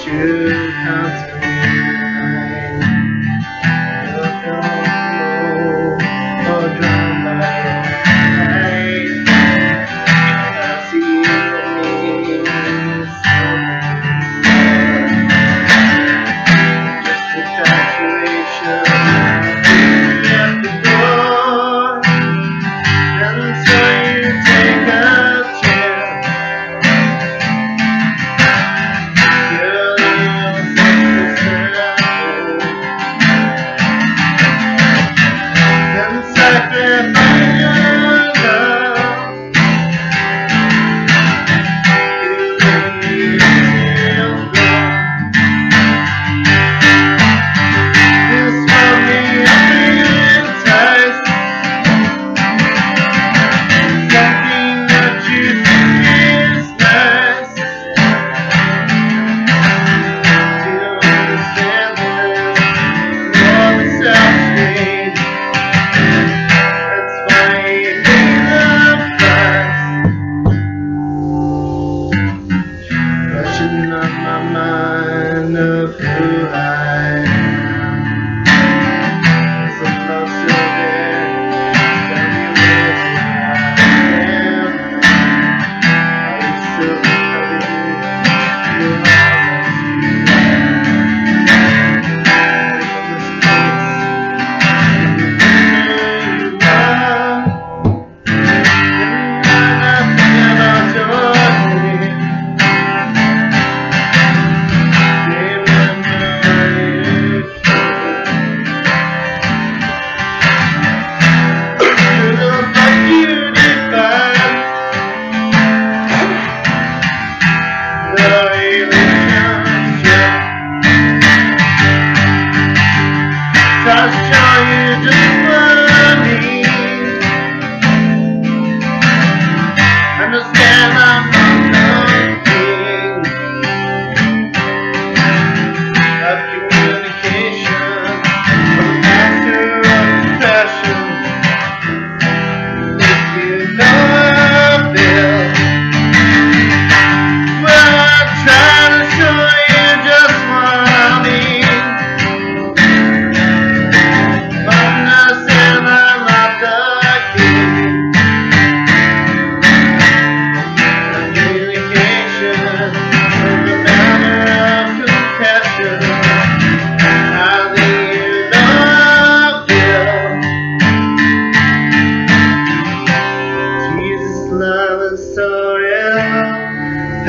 you count to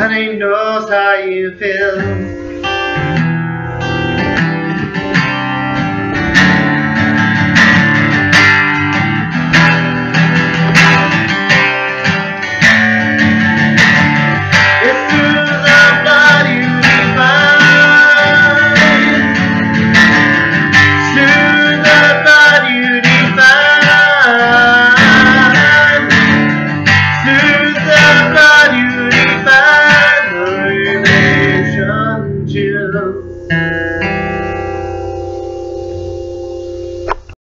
Honey knows how you feel.